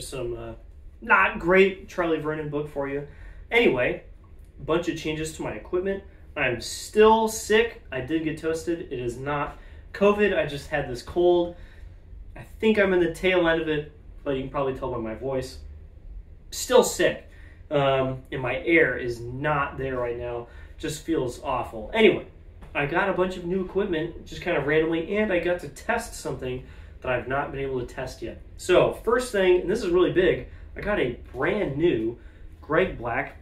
Some uh, not great Charlie Vernon book for you. Anyway, a bunch of changes to my equipment. I'm still sick. I did get toasted. It is not COVID. I just had this cold. I think I'm in the tail end of it, but you can probably tell by my voice. Still sick. Um, and my air is not there right now. Just feels awful. Anyway, I got a bunch of new equipment just kind of randomly, and I got to test something that I've not been able to test yet. So, first thing, and this is really big, I got a brand new Greg Black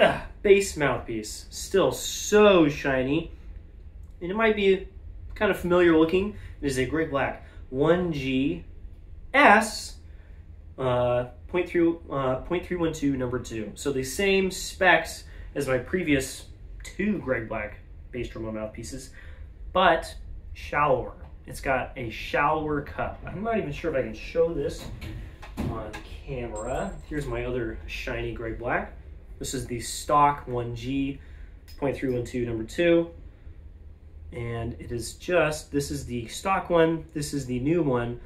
ah, bass mouthpiece. Still so shiny. And it might be kind of familiar looking. It is a Greg Black 1G S uh, 0.3, uh, 0.312 number 2. So the same specs as my previous two Greg Black bass drum mouthpieces, but shallower. It's got a shallower cup. I'm not even sure if I can show this on camera. Here's my other shiny Greg Black. This is the stock 1G 0.312 number 2. And it is just, this is the stock one, this is the new one.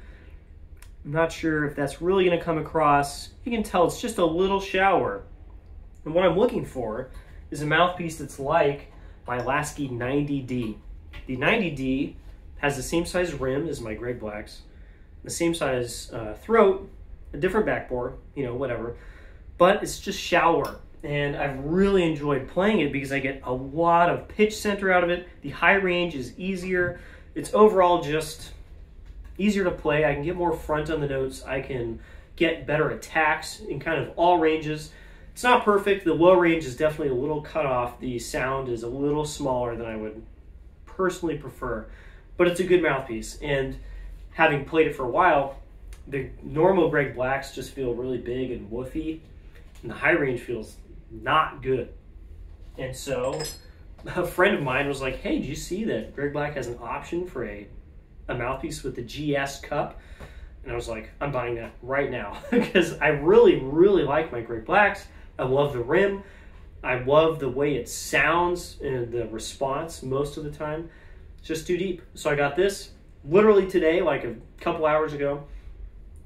I'm not sure if that's really going to come across. You can tell it's just a little shower. And what I'm looking for is a mouthpiece that's like my Laskey 90D. The 90D has the same size rim as my Greg Blacks, the same size uh, throat, a different backbore, you know, whatever, but it's just shallower. And I've really enjoyed playing it because I get a lot of pitch center out of it. The high range is easier. It's overall just easier to play. I can get more front on the notes. I can get better attacks in kind of all ranges. It's not perfect. The low range is definitely a little cut off. The sound is a little smaller than I would personally prefer, but it's a good mouthpiece. And having played it for a while, the normal Greg Blacks just feel really big and woofy, and the high range feels not good. And so a friend of mine was like, hey, do you see that Greg Black has an option for a, a mouthpiece with the GS cup? And I was like, I'm buying that right now because I really, really like my Greg Blacks. I love the rim. I love the way it sounds and the response most of the time. It's just too deep. So I got this literally today, like a couple hours ago,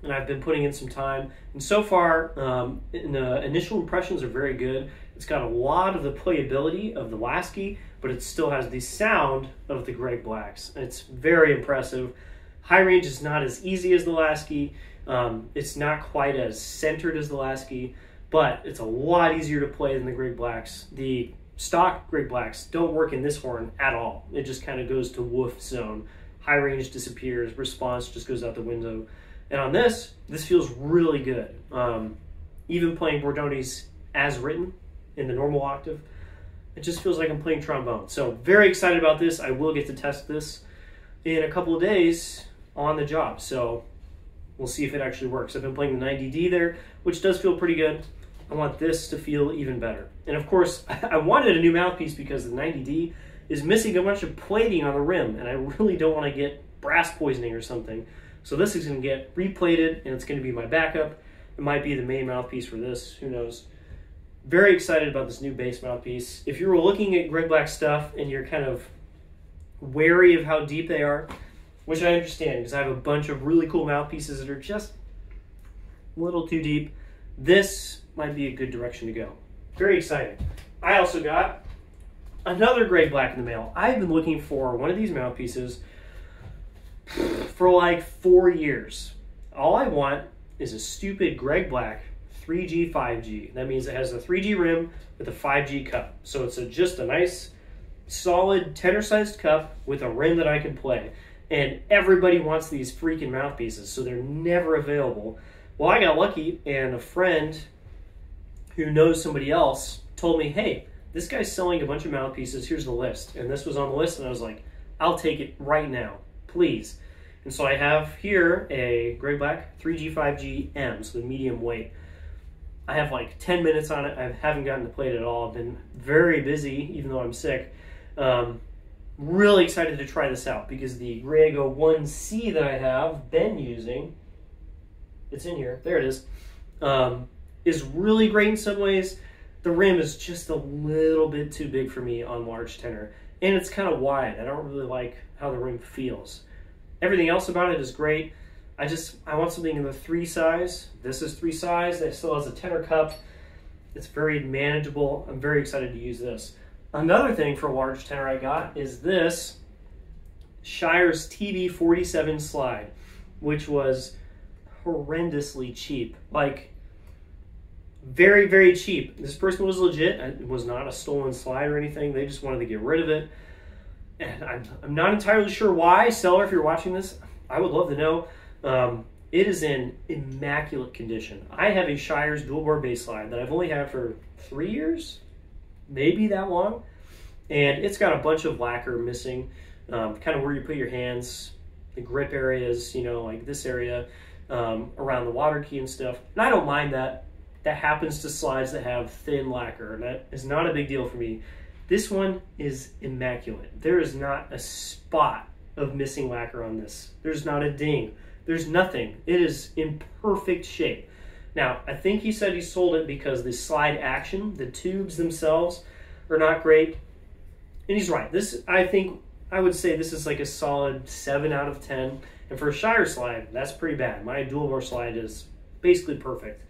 and I've been putting in some time. And so far, um, in the initial impressions are very good. It's got a lot of the playability of the Laskey, but it still has the sound of the Greg Blacks. It's very impressive. High range is not as easy as the Laskey. Um, it's not quite as centered as the Laskey, but it's a lot easier to play than the Greg Blacks. The stock Greg Blacks don't work in this horn at all. It just kind of goes to woof zone. High range disappears, response just goes out the window. And on this, this feels really good. Um, even playing Bordogni's as written in the normal octave, it just feels like I'm playing trombone. So very excited about this. I will get to test this in a couple of days on the job. So we'll see if it actually works. I've been playing the 90D there, which does feel pretty good. I want this to feel even better. And of course, I wanted a new mouthpiece because the 90D is missing a bunch of plating on the rim, and I really don't want to get brass poisoning or something. So this is going to get replated, and it's going to be my backup. It might be the main mouthpiece for this, who knows. Very excited about this new bass mouthpiece. If you're looking at Greg Black stuff and you're kind of wary of how deep they are, which I understand because I have a bunch of really cool mouthpieces that are just a little too deep, this might be a good direction to go. Very exciting. I also got another Greg Black in the mail. I've been looking for one of these mouthpieces for like four years. All I want is a stupid Greg Black 3G 5G. That means it has a 3G rim with a 5G cup. So it's a, just a nice, solid tenor sized cup with a rim that I can play. And everybody wants these freaking mouthpieces, so they're never available. Well, I got lucky, and a friend who knows somebody else told me, hey, this guy's selling a bunch of mouthpieces. Here's the list. And this was on the list, and I was like, I'll take it right now, please. And so I have here a Greg Black 3G 5G M, so the medium weight. I have like 10 minutes on it. I haven't gotten to play it at all. I've been very busy, even though I'm sick. Um, really excited to try this out because the Griego 1C that I have been using it's in here. There it is. Um, is really great in some ways. The rim is just a little bit too big for me on large tenor, and it's kind of wide. I don't really like how the rim feels. Everything else about it is great. I just I want something in the three size. This is three size. It still has a tenor cup. It's very manageable. I'm very excited to use this. Another thing for large tenor I got is this Shires TB47 slide, which was horrendously cheap. Like, very, very cheap. This person was legit. It was not a stolen slide or anything. They just wanted to get rid of it. And I'm, I'm not entirely sure why. Seller, if you're watching this, I would love to know. Um, it is in immaculate condition. I have a Shires dual bore bass slide that I've only had for three years, maybe that long. And it's got a bunch of lacquer missing, um, kind of where you put your hands, the grip areas, you know, like this area, um, around the water key and stuff. And I don't mind that. That happens to slides that have thin lacquer, and that is not a big deal for me. This one is immaculate. There is not a spot of missing lacquer on this. There's not a ding. There's nothing. It is in perfect shape. Now, I think he said he sold it because the slide action, the tubes themselves, are not great. And he's right. This, I think, I would say this is like a solid 7 out of 10. And for a Shire slide, that's pretty bad. My dual bore slide is basically perfect.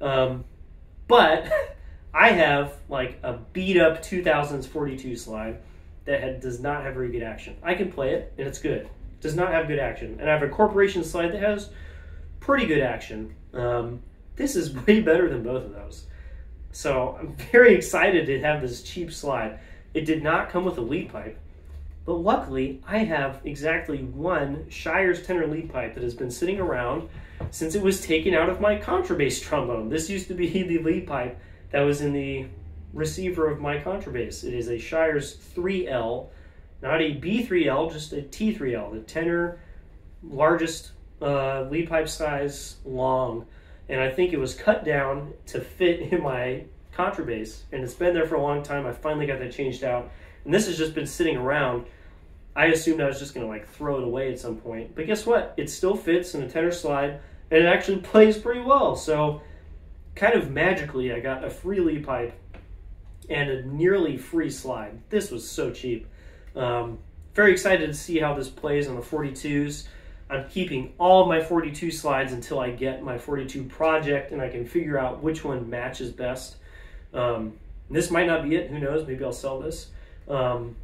Um, but I have like a beat up 2000s 42 slide that had, does not have very good action. I can play it and it's good It does not have good action. And I have a corporation slide that has pretty good action. Um, this is way better than both of those. So I'm very excited to have this cheap slide. It did not come with a lead pipe, but luckily I have exactly one Shires tenor lead pipe that has been sitting around since it was taken out of my contrabass trombone. This used to be the lead pipe that was in the receiver of my contrabass. It is a Shires 3L not a B3L, just a T3L, the tenor largest uh, lead pipe size long. And I think it was cut down to fit in my contrabass. And it's been there for a long time. I finally got that changed out. And this has just been sitting around. I assumed I was just going to like throw it away at some point. But guess what? It still fits in a tenor slide and it actually plays pretty well. So kind of magically, I got a free lead pipe and a nearly free slide. This was so cheap. Um, very excited to see how this plays on the 42s. I'm keeping all my 42 slides until I get my 42 project and I can figure out which one matches best. Um, this might not be it, who knows, maybe I'll sell this. Um,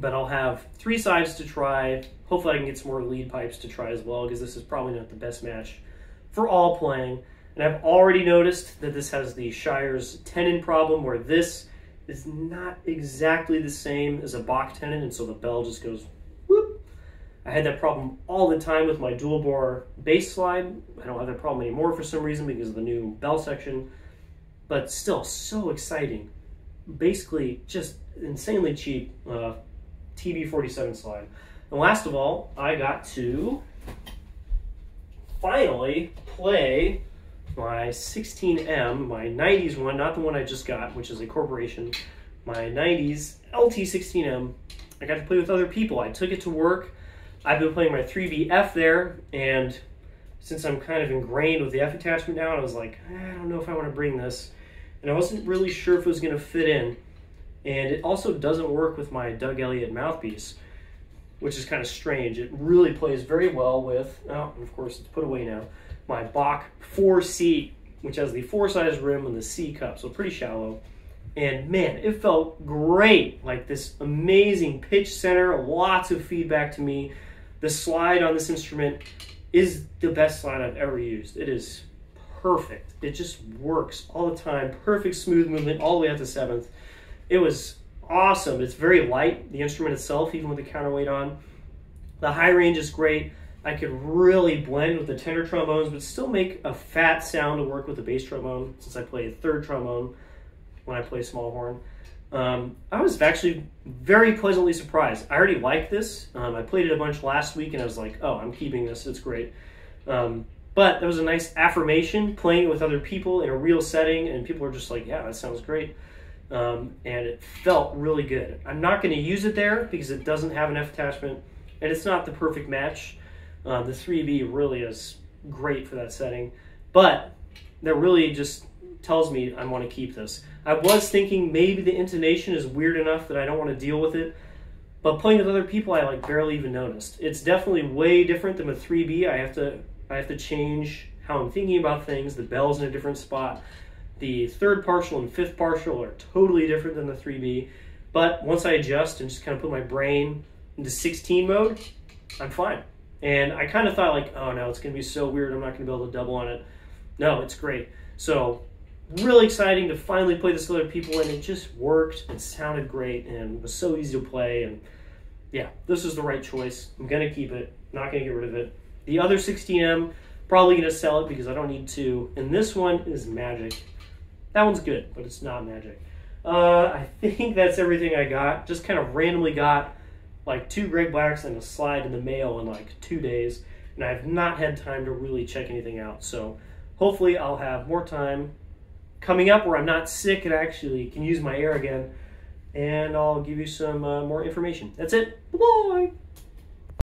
but I'll have three sides to try. Hopefully I can get some more lead pipes to try as well because this is probably not the best match for all playing. And I've already noticed that this has the Shires tenon problem where this is not exactly the same as a Bach tenon, and so the bell just goes whoop. I had that problem all the time with my dual bore bass slide. I don't have that problem anymore for some reason because of the new bell section, but still so exciting. Basically, just insanely cheap uh, TB47 slide. And last of all, I got to finally play my 16M, my 90s one, not the one I just got, which is a corporation, my 90s LT16M. I got to play with other people. I took it to work. I've been playing my 3BF there, and since I'm kind of ingrained with the F attachment now, I was like, I don't know if I want to bring this. And I wasn't really sure if it was going to fit in. And it also doesn't work with my Doug Elliott mouthpiece, which is kind of strange. It really plays very well with, oh, of course, it's put away now my Bach 4C, which has the four size rim and the C cup, so pretty shallow. And man, it felt great. Like this amazing pitch center, lots of feedback to me. The slide on this instrument is the best slide I've ever used. It is perfect. It just works all the time. Perfect smooth movement all the way up to seventh. It was awesome. It's very light, the instrument itself, even with the counterweight on. The high range is great. I could really blend with the tenor trombones, but still make a fat sound to work with the bass trombone since I play a third trombone when I play small horn. Um, I was actually very pleasantly surprised. I already liked this. Um, I played it a bunch last week and I was like, oh, I'm keeping this. It's great. Um, but that was a nice affirmation playing it with other people in a real setting, and people are just like, yeah, that sounds great. Um, and it felt really good. I'm not going to use it there because it doesn't have an F attachment and it's not the perfect match. Uh, the 3B really is great for that setting. But that really just tells me I want to keep this. I was thinking maybe the intonation is weird enough that I don't want to deal with it. But playing with other people, I like barely even noticed. It's definitely way different than a 3B. I have to I have to change how I'm thinking about things. The bell's in a different spot. The third partial and fifth partial are totally different than the 3B. But once I adjust and just kind of put my brain into 16 mode, I'm fine. And I kind of thought like, oh no, it's going to be so weird. I'm not going to be able to double on it. No, it's great. So really exciting to finally play this with other people and it just worked. It sounded great and was so easy to play. And yeah, this is the right choice. I'm going to keep it. Not going to get rid of it. The other 16M, probably going to sell it because I don't need to. And this one is magic. That one's good, but it's not magic. Uh, I think that's everything I got. Just kind of randomly got like two Greg Blacks and a slide in the mail in like two days. And I've not had time to really check anything out. So hopefully I'll have more time coming up where I'm not sick and actually can use my air again. And I'll give you some uh, more information. That's it. Bye-bye.